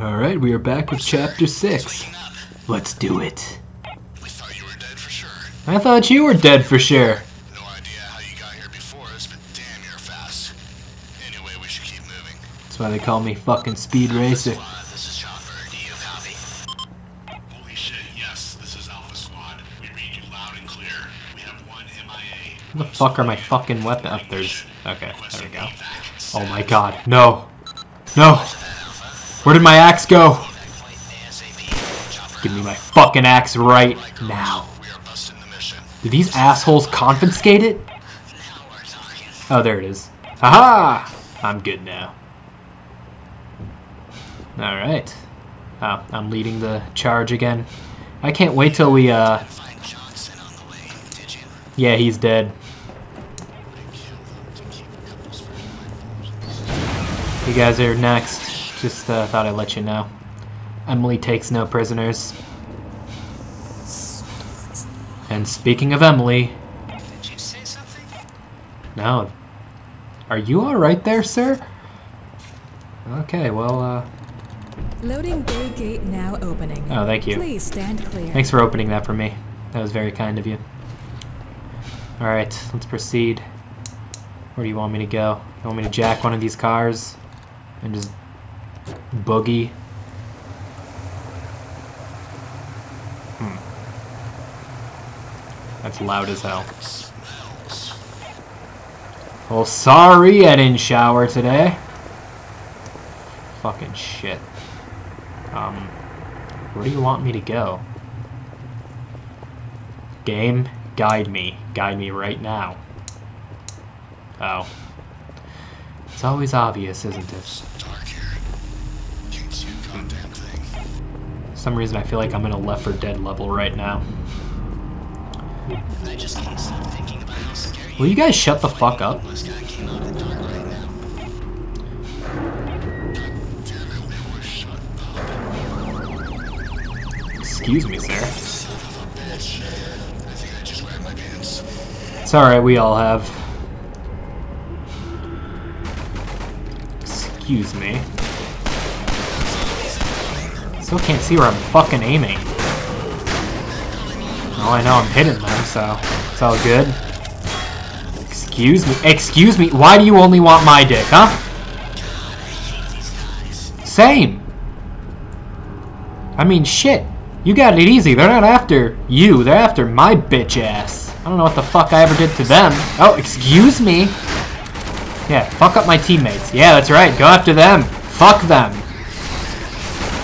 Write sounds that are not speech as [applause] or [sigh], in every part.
Alright, we are back with chapter 6. Let's do it. We thought you were dead for sure. I thought you were dead for sure. No idea how you got here before us, but damn, you're fast. Anyway, we should keep moving. That's why they call me fucking Speed Racer. Squad, this is Chopper. Do you copy? Holy shit, yes, this is Alpha Squad. We read you loud and clear. We have one MIA. What the fuck are my fucking weapons? Oh, there's... Okay, there we go. Oh my god, no. No! Where did my axe go? Give me my fucking axe right now. Did these assholes confiscate it? Oh, there it is. Haha! I'm good now. Alright. Oh, I'm leading the charge again. I can't wait till we, uh... Yeah, he's dead. You guys are next. Just uh, thought I'd let you know. Emily takes no prisoners. And speaking of Emily, Did you say something? no. Are you alright there, sir? Okay, well, uh... Loading bay gate now opening. Oh, thank you. Please stand clear. Thanks for opening that for me. That was very kind of you. Alright, let's proceed. Where do you want me to go? You want me to jack one of these cars? And just boogie? Hmm. That's loud as hell. Well, sorry I didn't shower today. Fucking shit. Um, where do you want me to go? Game, guide me. Guide me right now. Oh. It's always obvious, isn't it? Some reason I feel like I'm in a Left 4 Dead level right now. I just can't stop thinking about how scary Will you guys shut the fuck up? this guy came out of the dark right now. Damn it, we were shut Excuse me, sir. bitch. I think I just wet my pants. It's alright, we all have. Excuse me. Still can't see where I'm fucking aiming. All I know I'm hitting them, so it's all good. Excuse me. Excuse me. Why do you only want my dick, huh? Same. I mean, shit. You got it easy. They're not after you. They're after my bitch ass. I don't know what the fuck I ever did to them. Oh, excuse me. Yeah, fuck up my teammates. Yeah, that's right. Go after them. Fuck them.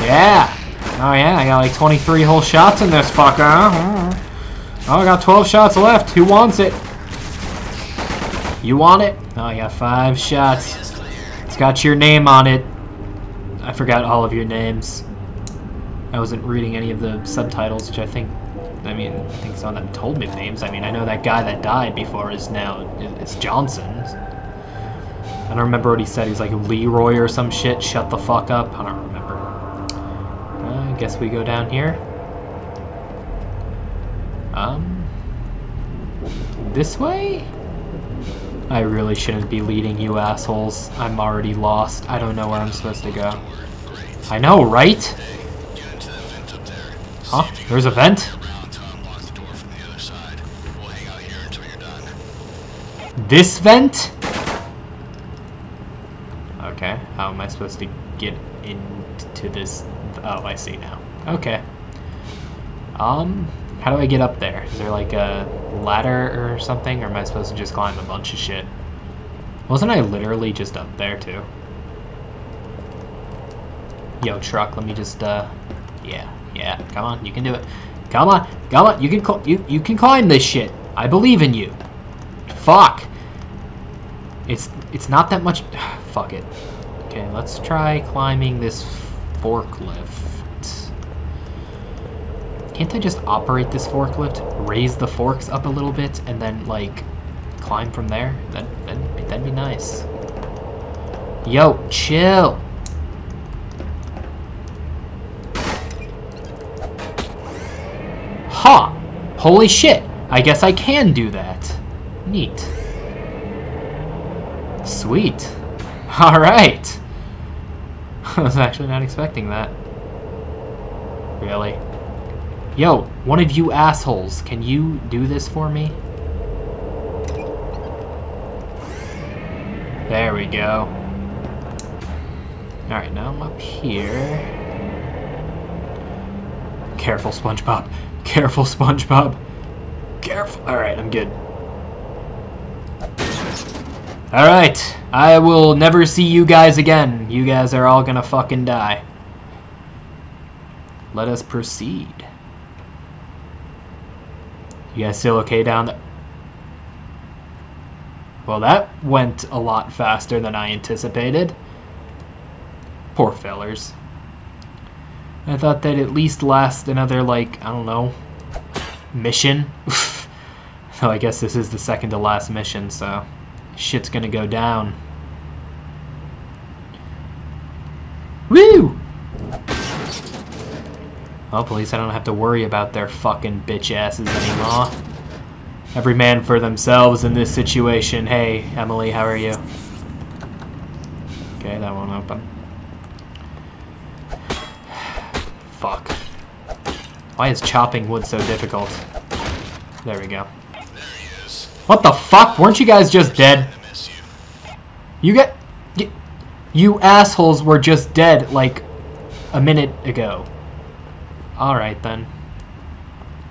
Yeah. Oh yeah, I got like 23 whole shots in this fucker. Uh-huh. Oh, I got 12 shots left. Who wants it? You want it? Oh, I got five shots. It's got your name on it. I forgot all of your names. I wasn't reading any of the subtitles, which I think, I mean, I think some of them told me names. I mean, I know that guy that died before is now, it's Johnson. I don't remember what he said. He's like Leroy or some shit. Shut the fuck up. I don't remember. I guess we go down here. Um, this way? I really shouldn't be leading you assholes. I'm already lost. I don't know where I'm supposed to go. I know, right? Huh? There's a vent? This vent? Okay, how am I supposed to get into this? Oh, I see now. Okay. Um, how do I get up there? Is there like a ladder or something, or am I supposed to just climb a bunch of shit? Wasn't I literally just up there too? Yo, truck, let me just, uh, yeah, yeah, come on, you can do it. Come on, come on, you can, you, you can climb this shit. I believe in you. Fuck. It's it's not that much. [sighs] Fuck it. Okay, let's try climbing this forklift. Can't I just operate this forklift, raise the forks up a little bit, and then like climb from there? That that'd be, that'd be nice. Yo, chill. Ha! Holy shit! I guess I can do that. Neat. Sweet. [laughs] Alright. [laughs] I was actually not expecting that. Really? Yo, one of you assholes, can you do this for me? There we go. Alright, now I'm up here. Careful, SpongeBob. Careful, SpongeBob. Careful. Alright, I'm good. Alright, I will never see you guys again. You guys are all gonna fucking die. Let us proceed. You guys still okay down there? Well, that went a lot faster than I anticipated. Poor fellers. I thought they'd at least last another, like, I don't know, mission. [laughs] so I guess this is the second to last mission, so shit's gonna go down. Woo! Well, at least I don't have to worry about their fucking bitch asses anymore. Every man for themselves in this situation. Hey, Emily, how are you? Okay, that won't open. [sighs] Fuck. Why is chopping wood so difficult? There we go. What the fuck? Weren't you guys just dead? You. Get... You assholes were just dead, like, a minute ago. Alright, then.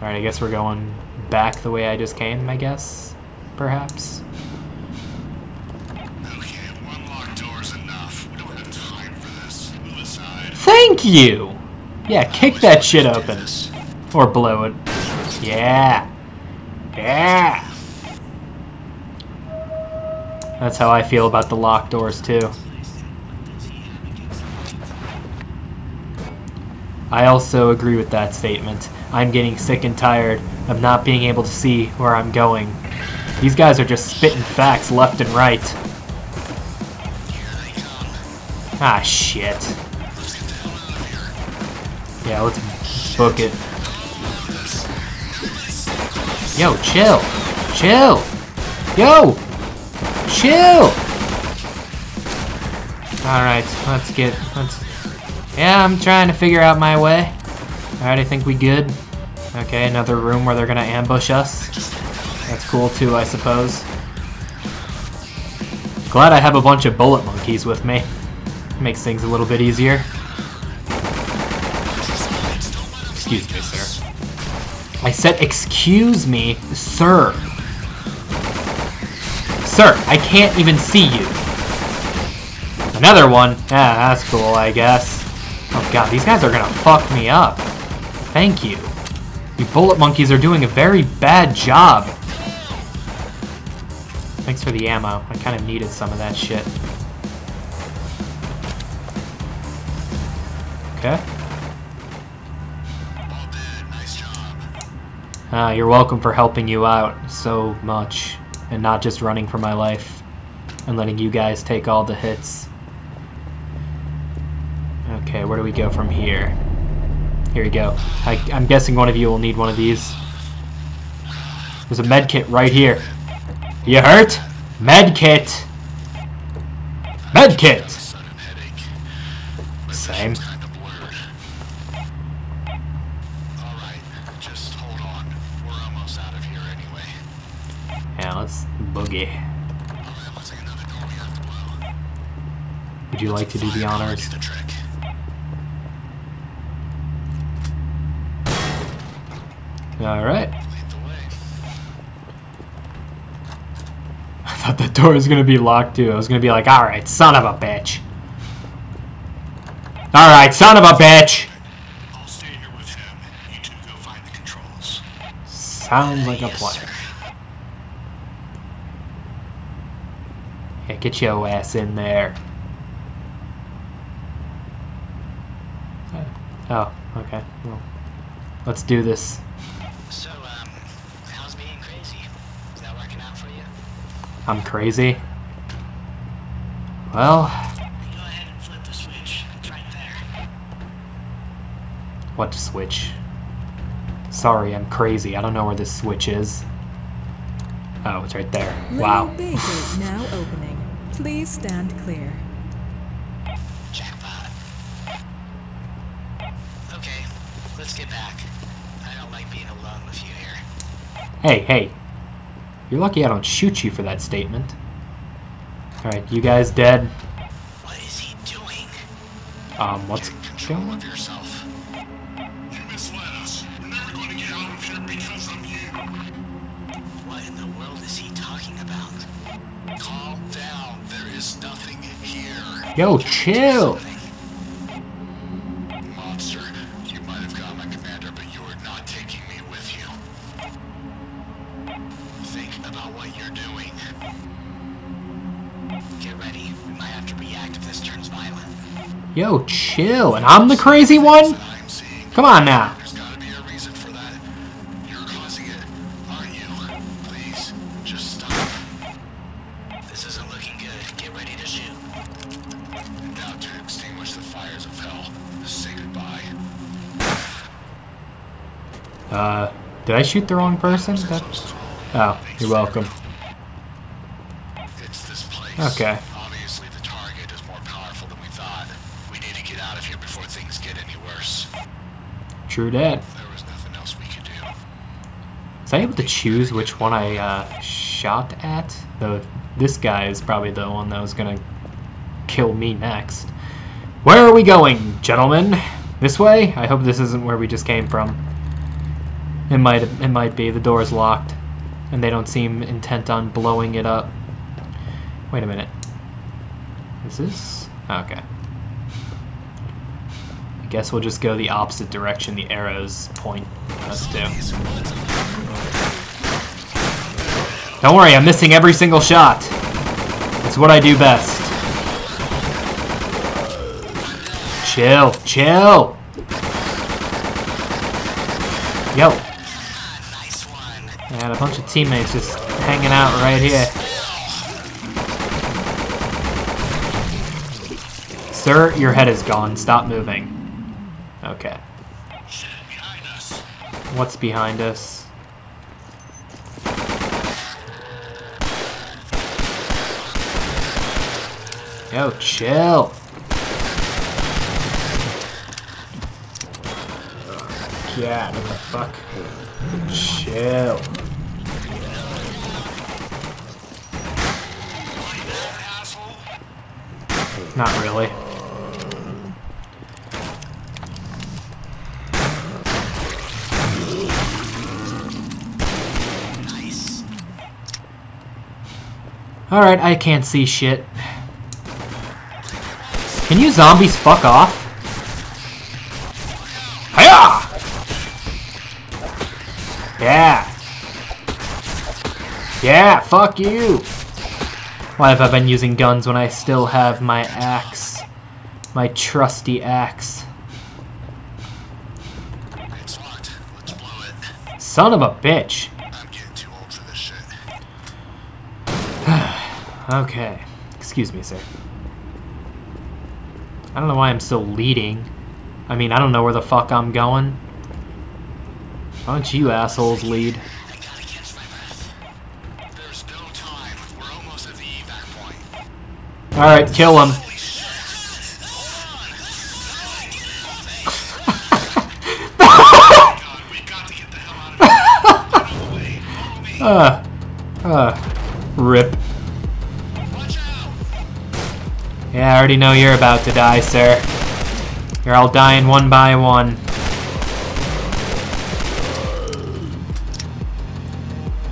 Alright, I guess we're going back the way I just came, I guess? Perhaps? Thank you! Yeah, kick that shit open. Or blow it. Yeah. Yeah. That's how I feel about the locked doors, too. I also agree with that statement. I'm getting sick and tired of not being able to see where I'm going. These guys are just spitting facts left and right. Ah, shit. Yeah, let's book it. Yo, chill. Chill. Yo. Chill. Alright, let's get, let's, yeah, I'm trying to figure out my way. Alright, I think we good. Okay, another room where they're gonna ambush us. That's cool too, I suppose. Glad I have a bunch of bullet monkeys with me. Makes things a little bit easier. Excuse me, sir. I said, excuse me, sir. Sir, I can't even see you. Another one? Yeah, that's cool, I guess. Oh god, these guys are gonna fuck me up. Thank you. You bullet monkeys are doing a very bad job. Thanks for the ammo. I kind of needed some of that shit. Okay. Ah, you're welcome for helping you out so much and not just running for my life and letting you guys take all the hits. Okay, where do we go from here? Here we go. I, I'm guessing one of you will need one of these. There's a med kit right here. You hurt? Med kit. Med kit. Same. Kind of blurred. All right, just hold on. We're almost out of here anyway. Yeah, let's boogie. All right, looks like another door we have to blow. Would you like to do the honors? do the trick. All right. Lead the way. [laughs] I thought that door was gonna be locked too. I was gonna be like, all right, son of a bitch. All right, son of a bitch. I'll stay here with him. You two go find the controls. Sounds like a plan. Yeah, get your ass in there. Oh, okay. Well, let's do this. So, um, how's being crazy? Is that working out for you? I'm crazy. Well, Go ahead and flip the switch. It's right there. what switch? Sorry, I'm crazy. I don't know where this switch is. Oh, it's right there. Wow. Loading bay gate now opening. Please stand clear. Jackpot. Okay, let's get back. I don't like being alone with you here. Hey, hey. You're lucky I don't shoot you for that statement. Alright, you guys dead. What is he doing? Um, what's going on? Yo, chill! Monster, you might have got my commander, but you are not taking me with you. Think about what you're doing. Get ready. We might have to react if this turns violent. Yo, chill. And I'm the crazy one? Come on now. Did I shoot the wrong person? That- Oh, you're welcome. It's this place. Okay. Obviously, the target is more powerful than we thought. We need to get out of here before things get any worse. True that. There was nothing else we could do. Was I able to choose which one I uh, shot at? The this guy is probably the one that was gonna kill me next. Where are we going, gentlemen? This way? I hope this isn't where we just came from. It might it might be. The door is locked, and they don't seem intent on blowing it up. Wait a minute. Is this okay? I guess we'll just go the opposite direction the arrows point us to. Don't worry, I'm missing every single shot. It's what I do best. Chill, chill. Yo, bunch of teammates just hanging out right here. Sir, your head is gone. Stop moving. Okay. Shit, behind us. What's behind us? Yo, chill. Yeah, what the fuck? Chill. Not really. Nice. Alright, I can't see shit. Can you zombies fuck off? Hiya! Yeah. Yeah, fuck you. Why have I been using guns when I still have my axe? My trusty axe. It's locked. Let's blow it. Son of a bitch. I'm getting too old for this shit. [sighs] Okay. Excuse me, sir. I don't know why I'm still leading. I mean, I don't know where the fuck I'm going. Why don't you assholes lead? Away. kill him. [laughs] Uh, uh, rip. Yeah, I already know you're about to die, sir. You're all dying one by one.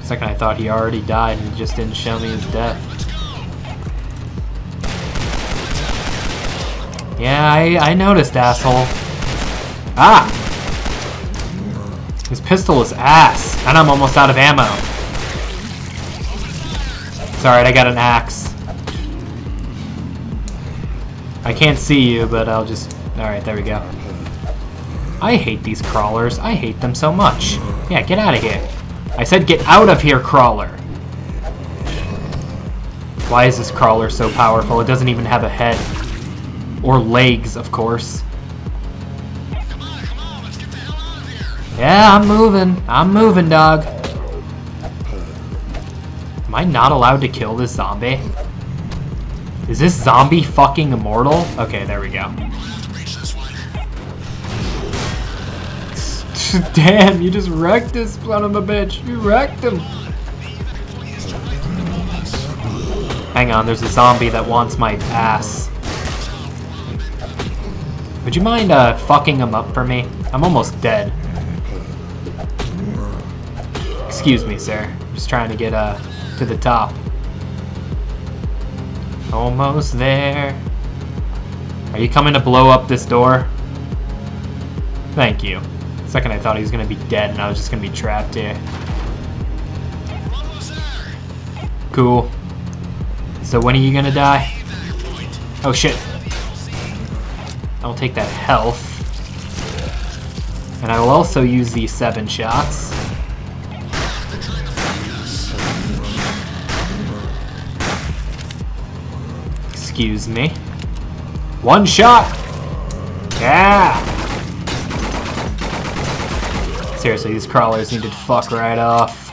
Second I thought he already died and just didn't show me his death. Yeah, I, I noticed, asshole. Ah! His pistol is ass, and I'm almost out of ammo. It's alright, I got an axe. I can't see you, but I'll just... Alright, there we go. I hate these crawlers. I hate them so much. Yeah, get out of here. I said get out of here, crawler. Why is this crawler so powerful? It doesn't even have a head. Or legs, of course. Yeah, I'm moving. I'm moving, dog. Am I not allowed to kill this zombie? Is this zombie fucking immortal? Okay, there we go. [laughs] Damn, you just wrecked this son of a bitch. You wrecked him. Hang on, there's a zombie that wants my ass. Would you mind uh, fucking him up for me? I'm almost dead. Excuse me, sir. Just trying to get uh, to the top. Almost there. Are you coming to blow up this door? Thank you. Second I thought he was gonna be dead and I was just gonna be trapped here. Cool. So when are you gonna die? Oh shit. I'll take that health. And I will also use these seven shots. Excuse me. One shot! Yeah! Seriously, these crawlers need to fuck right off.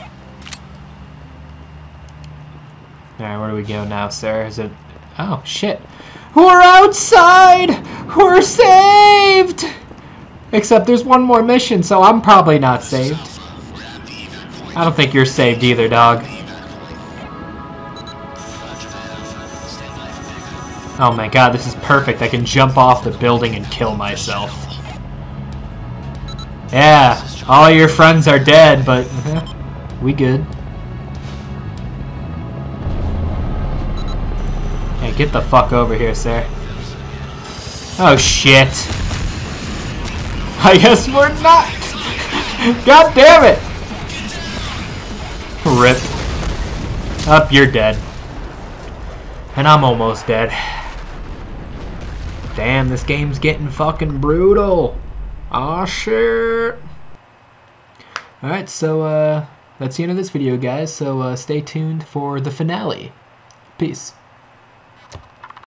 Alright, where do we go now, sir? Is it... Oh, shit. We're outside! We're saved! Except there's one more mission, so I'm probably not saved. I don't think you're saved either, dog. Oh my god, this is perfect. I can jump off the building and kill myself. Yeah, all your friends are dead, but [laughs] we good. Get the fuck over here, sir. Oh shit. I guess we're not. God damn it. Rip. Up, you're dead. And I'm almost dead. Damn, this game's getting fucking brutal. Aw, shit. Alright, so, uh, that's the end of this video, guys. So, uh, stay tuned for the finale. Peace.